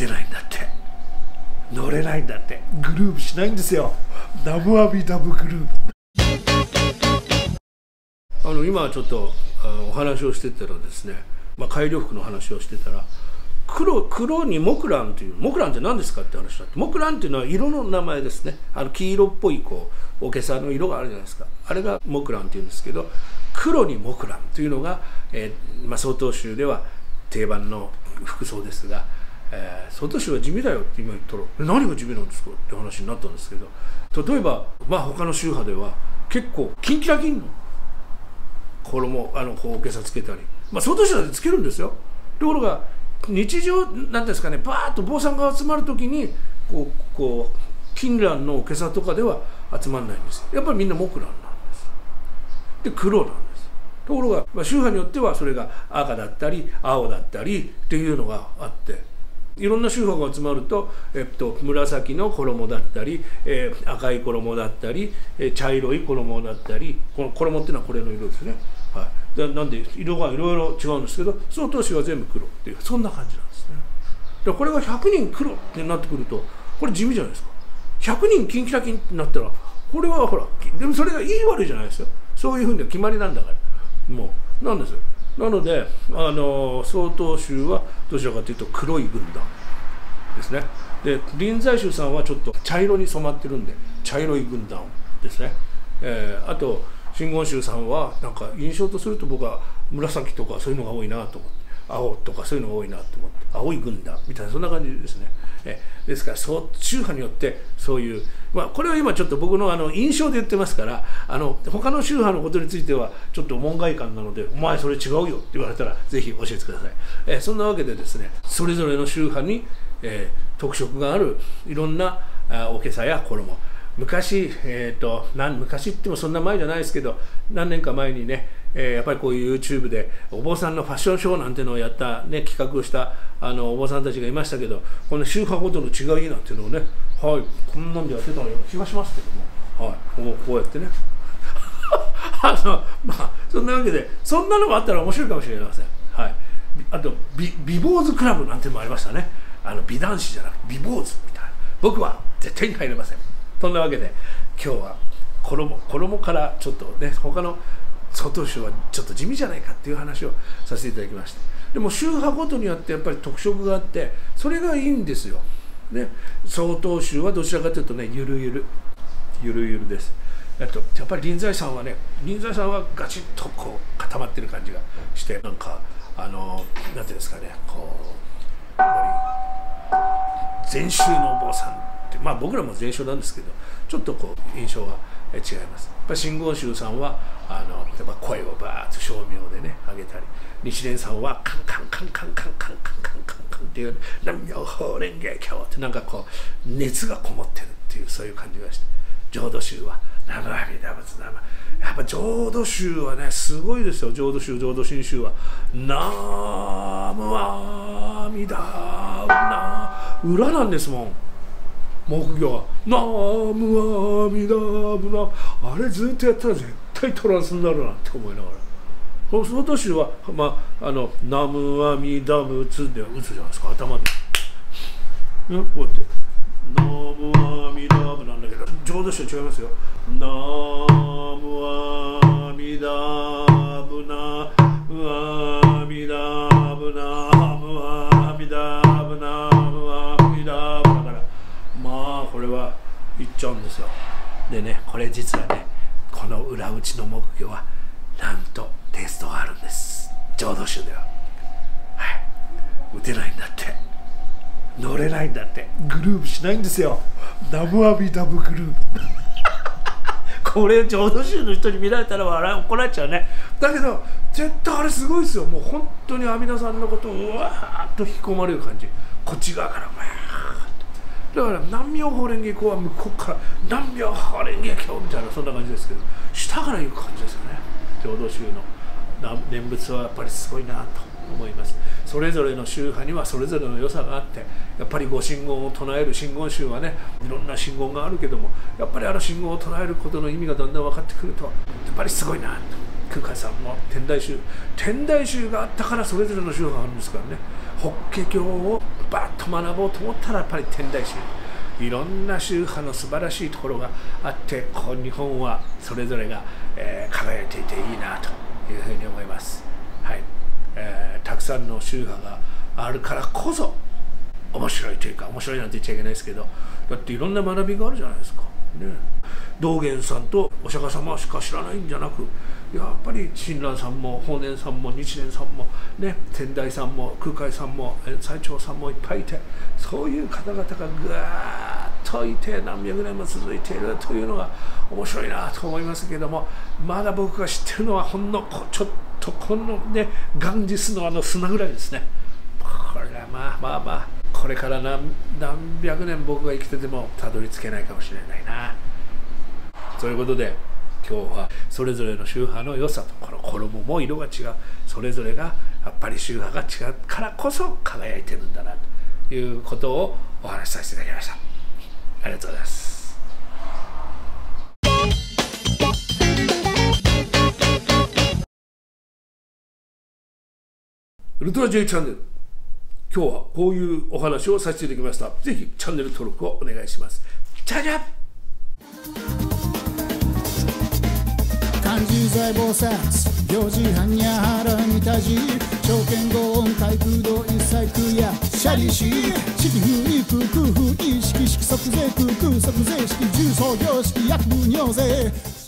てないんだって。乗れないんだって。グループしないんですよ。ナムアビダブグループ。あの今ちょっとお話をしてたらですね、まあ、改良服の話をしてたら黒黒に木蘭という木蘭って何ですかって話だって木蘭っていうのは色の名前ですね。あの黄色っぽいこうおけさの色があるじゃないですか。あれが木蘭っていうんですけど黒に木蘭というのが、えーまあ、曹洞宗では定番の服装ですが、えー、曹洞宗は地味だよって今言ったら何が地味なんですかって話になったんですけど例えば、まあ、他の宗派では結構キンキラキンの衣あのこうおけさつけたり、まあ、曹洞宗でつけるんですよ。ところが日常なんですかねバーッと坊さんが集まる時にこうこう金蘭の今朝とかでは集まらないんです。やっぱりみんな木蘭なんです。で黒なんです。ところが、まあ、宗派によってはそれが赤だったり青だったりっていうのがあって。いろんな宗派が集まると、えっと、紫の衣だったり、えー、赤い衣だったり、えー、茶色い衣だったりこの衣っていうのはこれの色ですね。はい、でなんで色がいろいろ違うんですけどその投資は全部黒っていうそんな感じなんですね。でこれが100人黒ってなってくるとこれ地味じゃないですか。100人キンキラキンってなったらこれはほらでもそれがいい悪いじゃないですよ。そういうふうに決まりなんだから。もうなんですよ。なのであの曹洞宗はどちらかというと黒い軍団ですね。で臨済宗さんはちょっと茶色に染まってるんで茶色い軍団ですね、えー、あと真言宗さんはなんか印象とすると僕は紫とかそういうのが多いなと思って。青とかそういうの多いなと思って青い軍団みたいなそんな感じですね。えですからそう宗派によってそういうまあこれは今ちょっと僕のあの印象で言ってますからあの他の宗派のことについてはちょっと門外漢なので「お前それ違うよ」って言われたらぜひ教えてください。えそんなわけでですねそれぞれの宗派に、え、特色があるいろんなあおけさや衣。昔、えーと、と昔ってもそんな前じゃないですけど何年か前にね、えー、やっぱりこういう YouTube でお坊さんのファッションショーなんてのをやった、ね、企画をしたあのお坊さんたちがいましたけどこの宗派ごとの違いなんていうのをね、はい、こんなんでやってたような気がしますけども、はい、こうこうやってね。あのまあそんなわけでそんなのもあったら面白いかもしれません。はい、あと美美坊主クラブなんてのもありましたね。あの美男子じゃなくて美坊主みたいな。僕は絶対に入れません。そんなわけで今日は衣衣からちょっとね他の曹洞宗はちょっと地味じゃないかっていう話をさせていただきましたでも宗派ごとによってやっぱり特色があってそれがいいんですよ、ね、曹洞宗はどちらかというとねゆるゆるゆるゆるです。あとやっぱり臨済さんはね臨済さんはガチッとこう固まってる感じがしてなんかあの何ていうんですかねこうやっぱり禅宗のお坊さんまあ僕らも全勝なんですけどちょっとこう印象が違います。やっぱ真言宗さんはあのやっぱ声をバーッと照明でね上げたり日蓮さんはカンカンカンカンカンカンカンカンカンカンっていう南無法蓮華経ってなんかこう熱がこもってるっていうそういう感じがして浄土宗は南無阿弥陀仏南無やっぱ浄土宗はねすごいですよ。浄土宗浄土真宗は。南無阿弥陀仏裏なんですもん。木魚は「ナムアミダブナ」あれずっとやったら絶対トランスになるなって思いながら。その年は、まあ、あの「ナムアミダブツ」で打つじゃないですか頭で、ね、こうやって「ナムアミダブ」なんだけど浄土宗違いますよ「ナムアミダブの裏打ちの木魚はなんとテストがあるんです。浄土宗では。はい。打てないんだって。乗れないんだって。グループしないんですよ。ダブアビダブグループ。これ浄土宗の人に見られたら笑い怒られちゃうね。だけど絶対あれすごいですよ。もう本当に阿弥陀さんのことをうわーっと引き込まれる感じ。こっち側からお前だから南妙法蓮華経は向こうから南妙法蓮華経みたいなそんな感じですけど下から行く感じですよね。浄土宗の念仏はやっぱりすごいなと思います。それぞれの宗派にはそれぞれの良さがあってやっぱりご神言を唱える真言宗はねいろんな真言があるけどもやっぱりあの真言を唱えることの意味がだんだん分かってくるとやっぱりすごいなと空海さんも天台宗。天台宗があったからそれぞれの宗派があるんですからね。法華経をバッと学ぼうと思ったらやっぱり天台宗いろんな宗派の素晴らしいところがあってこ日本はそれぞれが、えー、輝いていていいなというふうに思います。はいえー、たくさんの宗派があるからこそ面白いというか面白いなんて言っちゃいけないですけどだっていろんな学びがあるじゃないですか。ね、道元さんとお釈迦様しか知らないんじゃなくやっぱり親鸞さんも法然さんも日蓮さんも、ね、天台さんも空海さんも最澄さんもいっぱいいてそういう方々がぐーっといて何百年も続いているというのが面白いなと思いますけどもまだ僕が知ってるのはほんのちょっとこのねガンジスのあの砂ぐらいですね。これはまあまあまあこれから何何百年僕が生きててもたどり着けないかもしれないな。ということで今日はそれぞれの宗派の良さとこの衣も色が違う。それぞれがやっぱり宗派が違うからこそ輝いてるんだなということをお話しさせていただきました。ありがとうございます。ウルトラ J チャンネル。今日はこういうお話をさせていただきました。ぜひチャンネル登録をお願いします。じゃじゃ漢字財宝札4時半に腹満たじ証券語音海空道一切空やシャリシ式風一空空風意識式即税空空即税式重創業式薬部尿税。